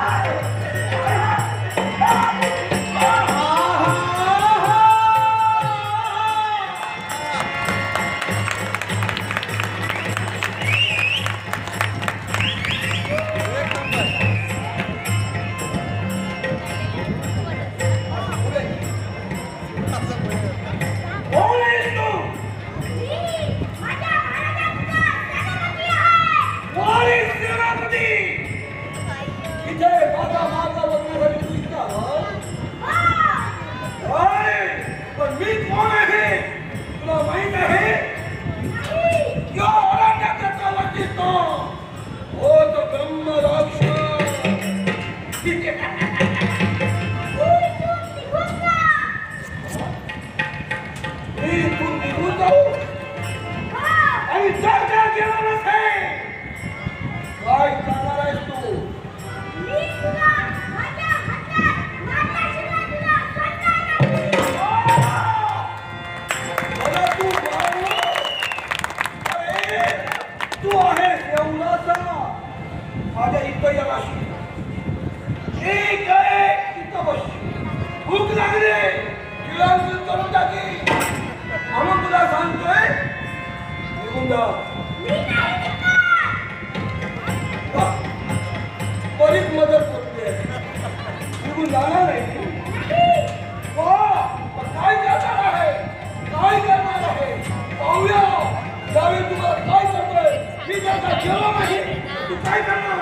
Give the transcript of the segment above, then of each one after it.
Bye. मी जर का गेलो नाही तू काय करणार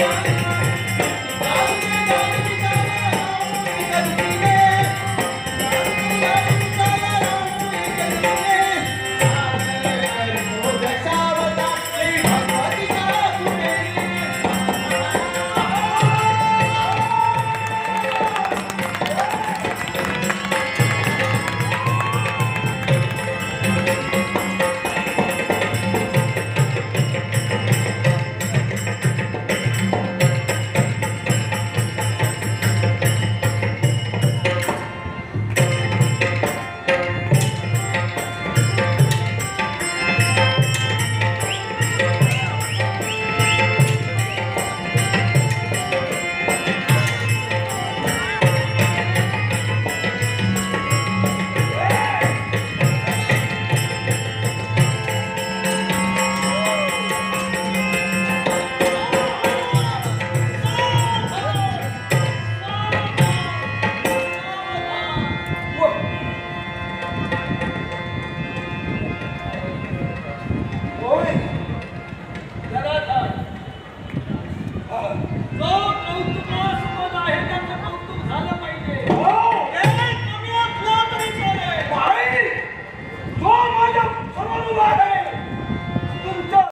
है